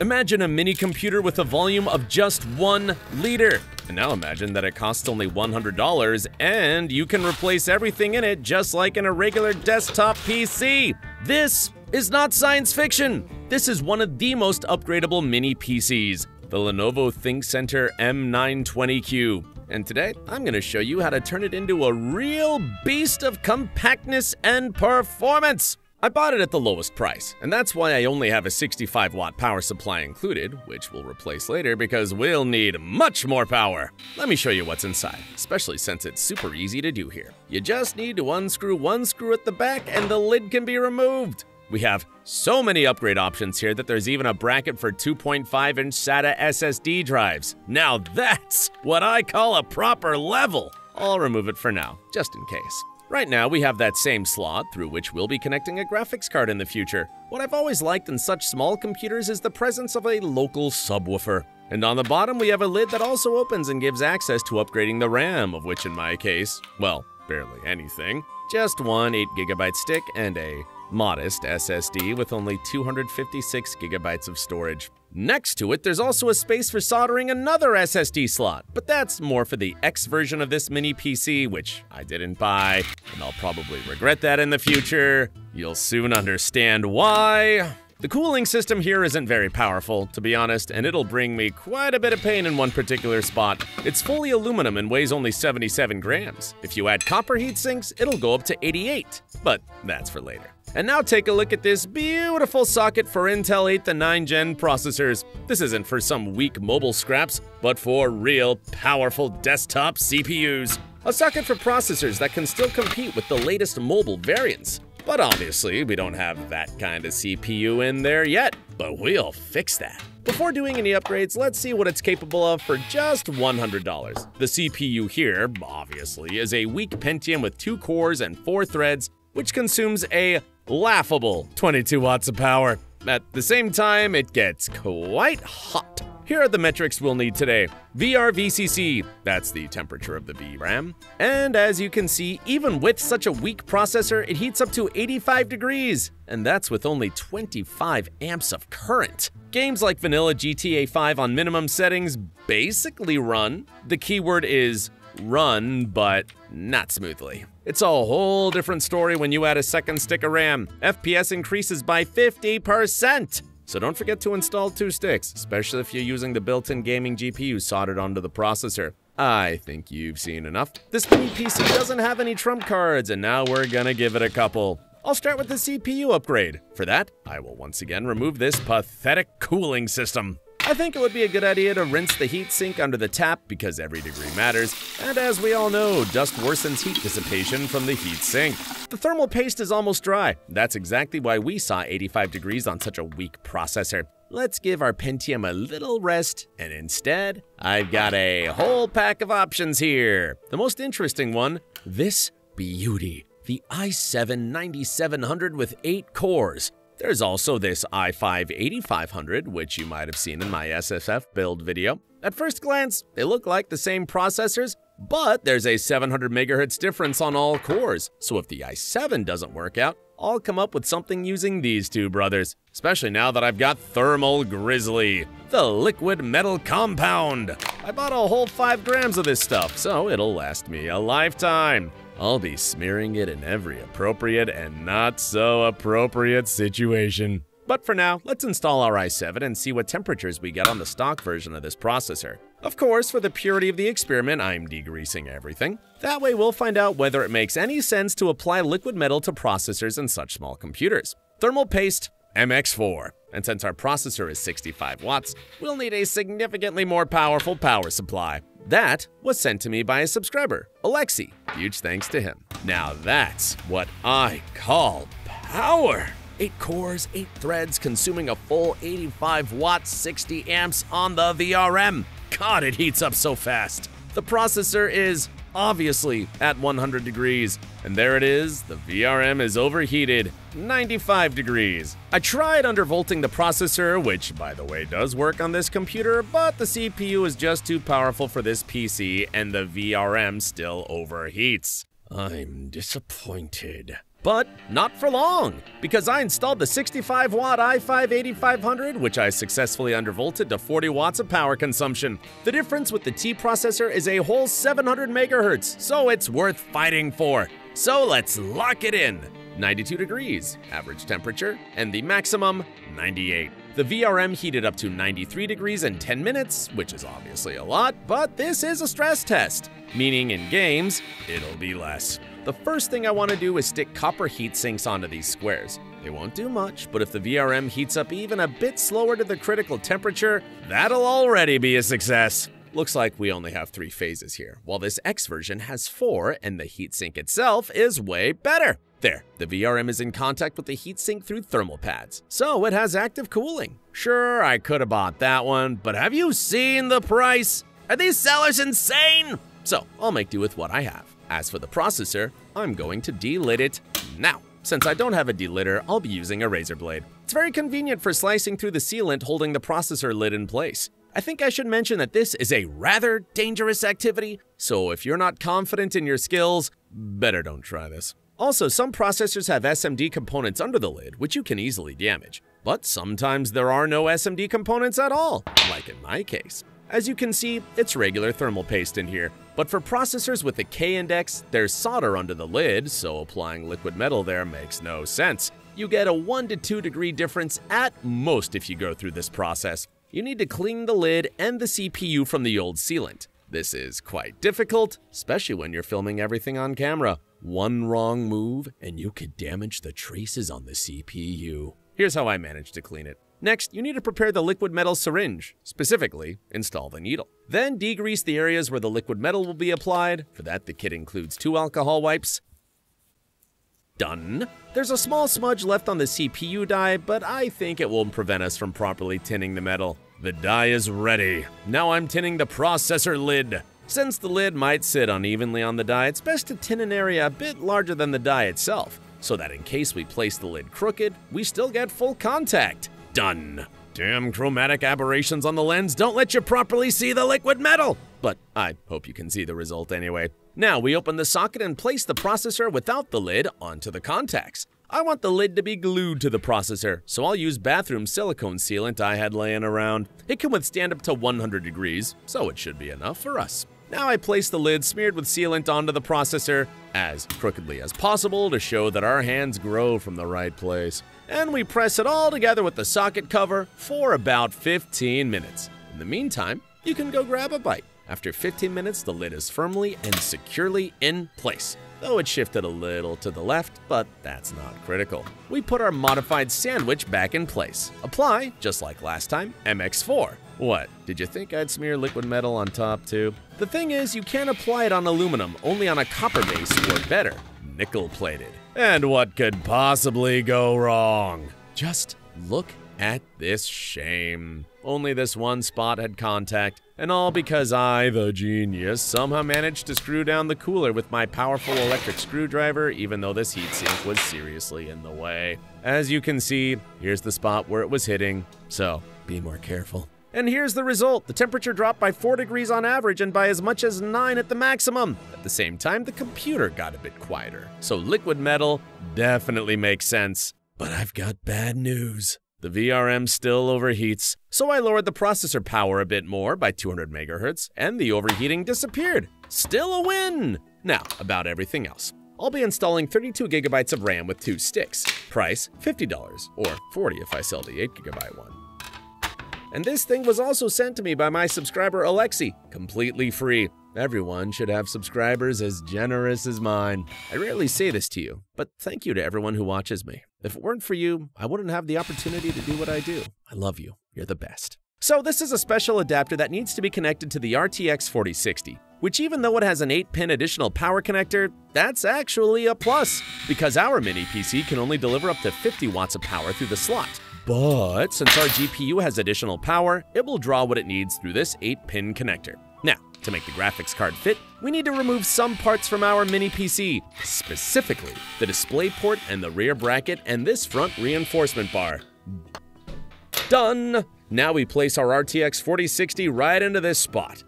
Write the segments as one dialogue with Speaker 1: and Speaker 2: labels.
Speaker 1: Imagine a mini computer with a volume of just one liter. And now imagine that it costs only $100 and you can replace everything in it just like in a regular desktop PC. This is not science fiction. This is one of the most upgradable mini PCs, the Lenovo ThinkCentre M920Q. And today, I'm going to show you how to turn it into a real beast of compactness and performance. I bought it at the lowest price, and that's why I only have a 65 watt power supply included, which we'll replace later because we'll need much more power. Let me show you what's inside, especially since it's super easy to do here. You just need to unscrew one screw at the back and the lid can be removed. We have so many upgrade options here that there's even a bracket for 2.5 inch SATA SSD drives. Now that's what I call a proper level. I'll remove it for now, just in case. Right now, we have that same slot through which we'll be connecting a graphics card in the future. What I've always liked in such small computers is the presence of a local subwoofer. And on the bottom, we have a lid that also opens and gives access to upgrading the RAM, of which in my case, well, barely anything. Just one 8GB stick and a modest SSD with only 256 gigabytes of storage. Next to it, there's also a space for soldering another SSD slot, but that's more for the X version of this mini PC, which I didn't buy, and I'll probably regret that in the future. You'll soon understand why. The cooling system here isn't very powerful, to be honest, and it'll bring me quite a bit of pain in one particular spot. It's fully aluminum and weighs only 77 grams. If you add copper heat sinks, it'll go up to 88, but that's for later. And now take a look at this beautiful socket for Intel 8th and 9 Gen processors. This isn't for some weak mobile scraps, but for real powerful desktop CPUs. A socket for processors that can still compete with the latest mobile variants. But obviously, we don't have that kind of CPU in there yet, but we'll fix that. Before doing any upgrades, let's see what it's capable of for just $100. The CPU here, obviously, is a weak Pentium with two cores and four threads, which consumes a laughable 22 watts of power. At the same time, it gets quite hot. Here are the metrics we'll need today. VRVCC, that's the temperature of the VRM. And as you can see, even with such a weak processor, it heats up to 85 degrees. And that's with only 25 amps of current. Games like vanilla GTA 5 on minimum settings basically run. The keyword is run, but not smoothly. It's a whole different story when you add a second stick of RAM. FPS increases by 50%. So don't forget to install two sticks, especially if you're using the built-in gaming GPU soldered onto the processor. I think you've seen enough. This mini PC doesn't have any trump cards, and now we're gonna give it a couple. I'll start with the CPU upgrade. For that, I will once again remove this pathetic cooling system. I think it would be a good idea to rinse the heatsink under the tap because every degree matters, and as we all know, dust worsens heat dissipation from the heatsink. The thermal paste is almost dry. That's exactly why we saw 85 degrees on such a weak processor. Let's give our Pentium a little rest, and instead, I've got a whole pack of options here. The most interesting one, this beauty. The i7 9700 with 8 cores. There's also this i5 8500, which you might have seen in my SFF build video. At first glance, they look like the same processors, but there's a 700 MHz difference on all cores, so if the i7 doesn't work out, I'll come up with something using these two brothers, especially now that I've got Thermal Grizzly, the liquid metal compound. I bought a whole 5 grams of this stuff, so it'll last me a lifetime. I'll be smearing it in every appropriate and not so appropriate situation. But for now, let's install our i7 and see what temperatures we get on the stock version of this processor. Of course, for the purity of the experiment, I'm degreasing everything. That way we'll find out whether it makes any sense to apply liquid metal to processors in such small computers. Thermal paste, MX4. And since our processor is 65 watts, we'll need a significantly more powerful power supply. That was sent to me by a subscriber, Alexi. Huge thanks to him. Now that's what I call power. 8 cores, 8 threads, consuming a full 85 watts, 60 amps on the VRM. God, it heats up so fast. The processor is obviously at 100 degrees. And there it is, the VRM is overheated, 95 degrees. I tried undervolting the processor, which by the way does work on this computer, but the CPU is just too powerful for this PC and the VRM still overheats. I'm disappointed. But not for long, because I installed the 65 watt i5 8500, which I successfully undervolted to 40 watts of power consumption. The difference with the T processor is a whole 700 megahertz, so it's worth fighting for. So let's lock it in. 92 degrees, average temperature, and the maximum 98. The VRM heated up to 93 degrees in 10 minutes, which is obviously a lot, but this is a stress test, meaning in games, it'll be less. The first thing I want to do is stick copper heat sinks onto these squares. They won't do much, but if the VRM heats up even a bit slower to the critical temperature, that'll already be a success. Looks like we only have three phases here, while this X version has four and the heatsink itself is way better. There, the VRM is in contact with the heatsink through thermal pads, so it has active cooling. Sure, I could have bought that one, but have you seen the price? Are these sellers insane? So, I'll make do with what I have. As for the processor, I'm going to delid it now. Since I don't have a delidder, I'll be using a razor blade. It's very convenient for slicing through the sealant holding the processor lid in place. I think I should mention that this is a rather dangerous activity, so if you're not confident in your skills, better don't try this. Also, some processors have SMD components under the lid, which you can easily damage. But sometimes there are no SMD components at all, like in my case. As you can see, it's regular thermal paste in here, but for processors with a K index, there's solder under the lid, so applying liquid metal there makes no sense. You get a 1 to 2 degree difference at most if you go through this process. You need to clean the lid and the CPU from the old sealant. This is quite difficult, especially when you're filming everything on camera. One wrong move and you could damage the traces on the CPU. Here's how I managed to clean it. Next, you need to prepare the liquid metal syringe, specifically, install the needle. Then degrease the areas where the liquid metal will be applied. For that, the kit includes two alcohol wipes. Done. There's a small smudge left on the CPU die, but I think it won't prevent us from properly tinning the metal. The die is ready. Now I'm tinning the processor lid. Since the lid might sit unevenly on the die, it's best to tin an area a bit larger than the die itself, so that in case we place the lid crooked, we still get full contact. Done. Damn chromatic aberrations on the lens don't let you properly see the liquid metal! But I hope you can see the result anyway. Now we open the socket and place the processor without the lid onto the contacts. I want the lid to be glued to the processor, so I'll use bathroom silicone sealant I had laying around. It can withstand up to 100 degrees, so it should be enough for us. Now I place the lid smeared with sealant onto the processor as crookedly as possible to show that our hands grow from the right place. And we press it all together with the socket cover for about 15 minutes. In the meantime, you can go grab a bite. After 15 minutes, the lid is firmly and securely in place. Though it shifted a little to the left, but that's not critical. We put our modified sandwich back in place. Apply, just like last time, MX4. What, did you think I'd smear liquid metal on top too? The thing is, you can't apply it on aluminum, only on a copper base or better, nickel plated. And what could possibly go wrong? Just look at this shame. Only this one spot had contact, and all because I, the genius, somehow managed to screw down the cooler with my powerful electric screwdriver, even though this heatsink was seriously in the way. As you can see, here's the spot where it was hitting, so be more careful. And here's the result. The temperature dropped by 4 degrees on average and by as much as 9 at the maximum. At the same time, the computer got a bit quieter. So liquid metal definitely makes sense. But I've got bad news. The VRM still overheats, so I lowered the processor power a bit more by 200 megahertz, and the overheating disappeared. Still a win! Now, about everything else. I'll be installing 32 gigabytes of RAM with two sticks. Price $50, or 40 if I sell the 8 gigabyte one. And this thing was also sent to me by my subscriber Alexi, completely free. Everyone should have subscribers as generous as mine. I rarely say this to you, but thank you to everyone who watches me. If it weren't for you, I wouldn't have the opportunity to do what I do. I love you. You're the best. So this is a special adapter that needs to be connected to the RTX 4060, which even though it has an 8-pin additional power connector, that's actually a plus, because our mini PC can only deliver up to 50 watts of power through the slot. But since our GPU has additional power, it will draw what it needs through this 8-pin connector. Now, to make the graphics card fit, we need to remove some parts from our mini PC, specifically the display port and the rear bracket and this front reinforcement bar. Done! Now we place our RTX 4060 right into this spot.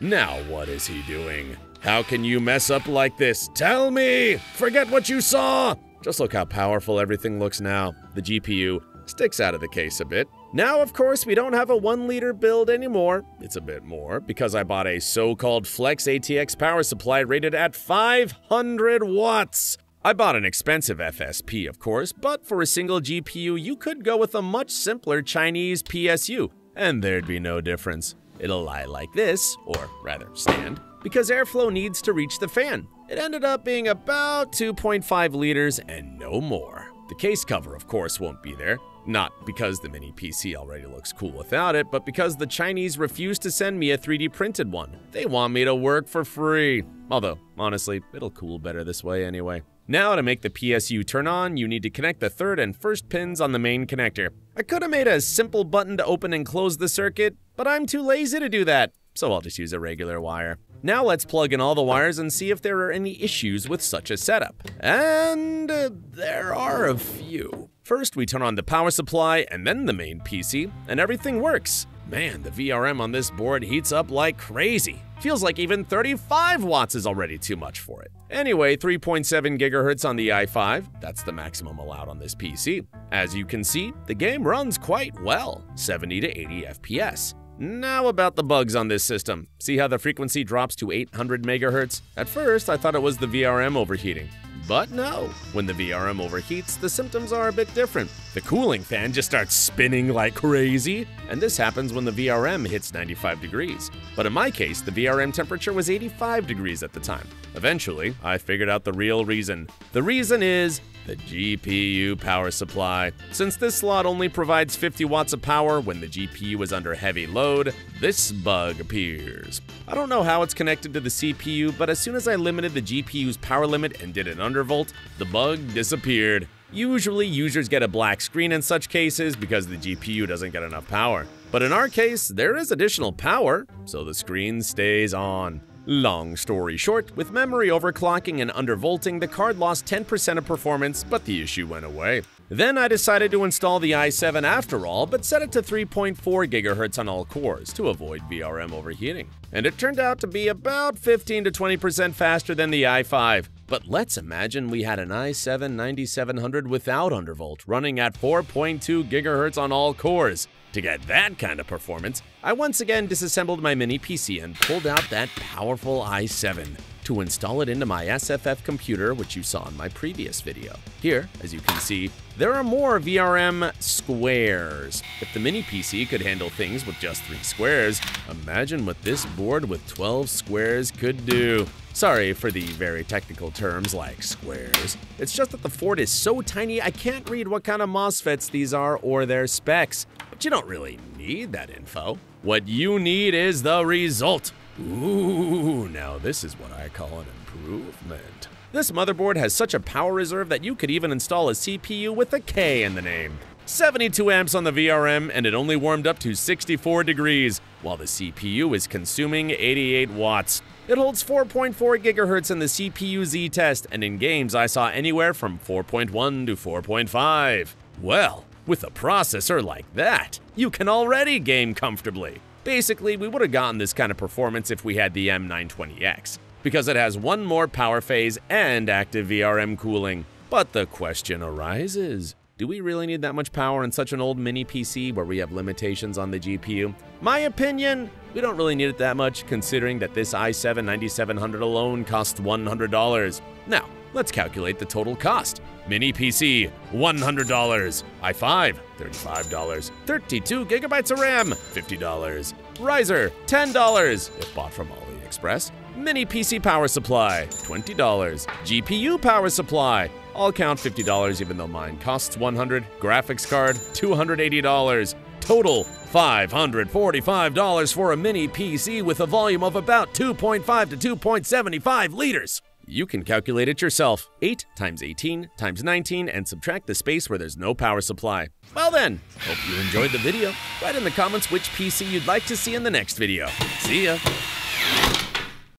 Speaker 1: Now what is he doing? How can you mess up like this? Tell me! Forget what you saw! Just look how powerful everything looks now. The GPU sticks out of the case a bit. Now, of course, we don't have a 1 liter build anymore. It's a bit more because I bought a so called Flex ATX power supply rated at 500 watts. I bought an expensive FSP, of course, but for a single GPU, you could go with a much simpler Chinese PSU, and there'd be no difference. It'll lie like this, or rather stand, because airflow needs to reach the fan. It ended up being about 2.5 liters and no more. The case cover, of course, won't be there. Not because the mini PC already looks cool without it, but because the Chinese refuse to send me a 3D printed one. They want me to work for free. Although, honestly, it'll cool better this way anyway. Now to make the PSU turn on, you need to connect the third and first pins on the main connector. I could have made a simple button to open and close the circuit, but I'm too lazy to do that, so I'll just use a regular wire. Now let's plug in all the wires and see if there are any issues with such a setup. And uh, there are a few. First, we turn on the power supply and then the main PC, and everything works. Man, the VRM on this board heats up like crazy. Feels like even 35 watts is already too much for it. Anyway, 3.7 gigahertz on the i5, that's the maximum allowed on this PC. As you can see, the game runs quite well, 70 to 80 FPS. Now about the bugs on this system. See how the frequency drops to 800 megahertz? At first, I thought it was the VRM overheating. But no, when the VRM overheats, the symptoms are a bit different. The cooling fan just starts spinning like crazy, and this happens when the VRM hits 95 degrees. But in my case, the VRM temperature was 85 degrees at the time. Eventually, I figured out the real reason. The reason is the GPU power supply. Since this slot only provides 50 watts of power when the GPU is under heavy load, this bug appears. I don't know how it's connected to the CPU, but as soon as I limited the GPU's power limit and did an undervolt, the bug disappeared. Usually, users get a black screen in such cases because the GPU doesn't get enough power. But in our case, there is additional power, so the screen stays on. Long story short, with memory overclocking and undervolting, the card lost 10% of performance, but the issue went away. Then I decided to install the i7 after all, but set it to 3.4 GHz on all cores to avoid VRM overheating. And it turned out to be about 15 to 20% faster than the i5. But let's imagine we had an i7 9700 without undervolt running at 4.2 GHz on all cores. To get that kind of performance, I once again disassembled my mini PC and pulled out that powerful i7 to install it into my SFF computer, which you saw in my previous video. Here, as you can see, there are more VRM squares. If the mini PC could handle things with just three squares, imagine what this board with 12 squares could do. Sorry for the very technical terms like squares. It's just that the Ford is so tiny I can't read what kind of MOSFETs these are or their specs. But you don't really need that info. What you need is the result. Ooh, now this is what I call an improvement. This motherboard has such a power reserve that you could even install a CPU with a K in the name. 72 amps on the VRM and it only warmed up to 64 degrees, while the CPU is consuming 88 watts. It holds 4.4 gigahertz in the CPU Z test, and in games I saw anywhere from 4.1 to 4.5. Well, with a processor like that, you can already game comfortably. Basically, we would have gotten this kind of performance if we had the M920X, because it has one more power phase and active VRM cooling. But the question arises, do we really need that much power in such an old mini PC where we have limitations on the GPU? My opinion, we don't really need it that much considering that this i7 9700 alone costs $100. Now, let's calculate the total cost. Mini PC, $100. i5, $35. 32 gigabytes of RAM, $50. Riser, $10 if bought from AliExpress. Mini PC power supply, $20. GPU power supply, I'll count $50 even though mine costs 100. Graphics card, $280. Total, $545 for a mini PC with a volume of about 2.5 to 2.75 liters. You can calculate it yourself. 8 times 18 times 19 and subtract the space where there's no power supply. Well then, hope you enjoyed the video. Write in the comments which PC you'd like to see in the next video. See ya!